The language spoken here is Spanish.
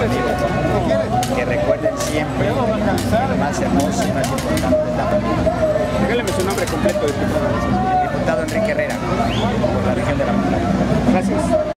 Que recuerden siempre lo más hermoso y más importante es la familia. Regálame su nombre completo, diputado. Diputado Enrique Herrera, por la región de la montaña. Gracias.